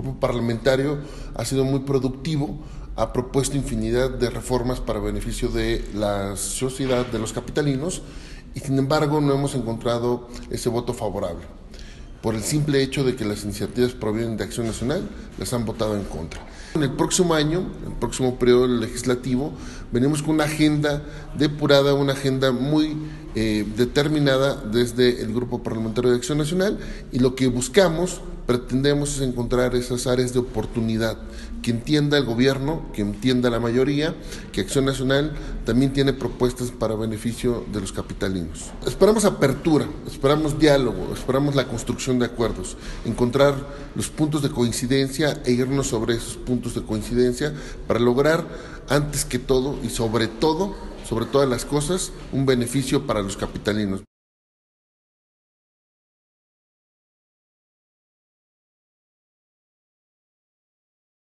grupo parlamentario ha sido muy productivo, ha propuesto infinidad de reformas para beneficio de la sociedad, de los capitalinos, y sin embargo no hemos encontrado ese voto favorable. Por el simple hecho de que las iniciativas provienen de Acción Nacional, las han votado en contra. En el próximo año, el próximo periodo legislativo, venimos con una agenda depurada, una agenda muy eh, determinada desde el Grupo Parlamentario de Acción Nacional y lo que buscamos, pretendemos encontrar esas áreas de oportunidad, que entienda el gobierno, que entienda la mayoría, que Acción Nacional también tiene propuestas para beneficio de los capitalinos. Esperamos apertura, esperamos diálogo, esperamos la construcción de acuerdos, encontrar los puntos de coincidencia e irnos sobre esos puntos de coincidencia para lograr antes que todo y sobre todo sobre todas las cosas, un beneficio para los capitalinos.